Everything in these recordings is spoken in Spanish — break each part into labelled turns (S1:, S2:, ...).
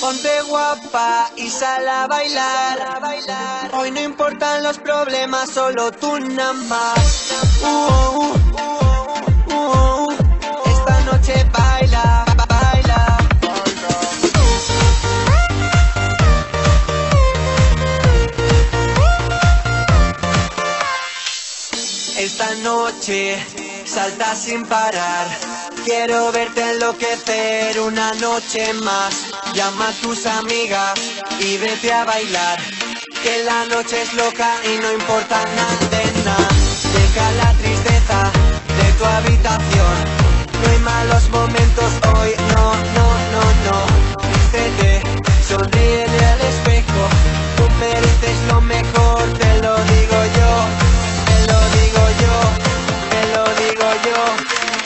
S1: Ponte guapa y sal a bailar. Hoy no importan los problemas, solo tú nada más. Uh, uh, uh, uh, uh. Esta noche baila. Esta noche salta sin parar. Quiero verte enloquecer una noche más. Llama a tus amigas y vete a bailar. Que la noche es loca y no importa nada de nada. Deja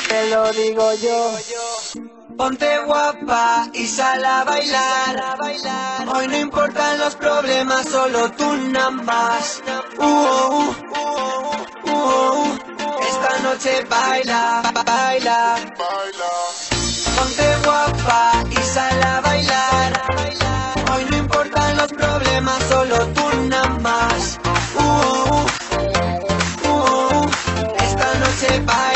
S1: te lo digo yo. Ponte guapa y sal a bailar. Hoy no importan los problemas, solo tú más. Uh, uh, uh, uh, uh. Esta noche baila, baila. Ponte guapa y sal a bailar. Hoy no importan los problemas, solo tú. Uh, uh, uh, uh. Esta noche baila,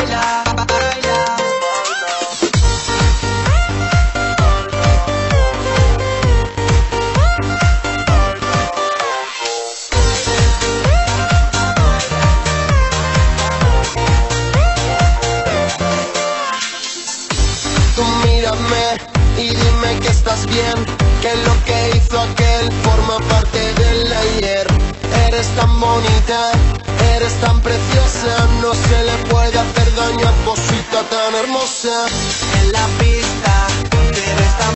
S2: bien, que lo que hizo aquel forma parte del ayer. Eres tan bonita, eres tan preciosa, no se le puede hacer daño a cosita tan hermosa.
S1: En la pista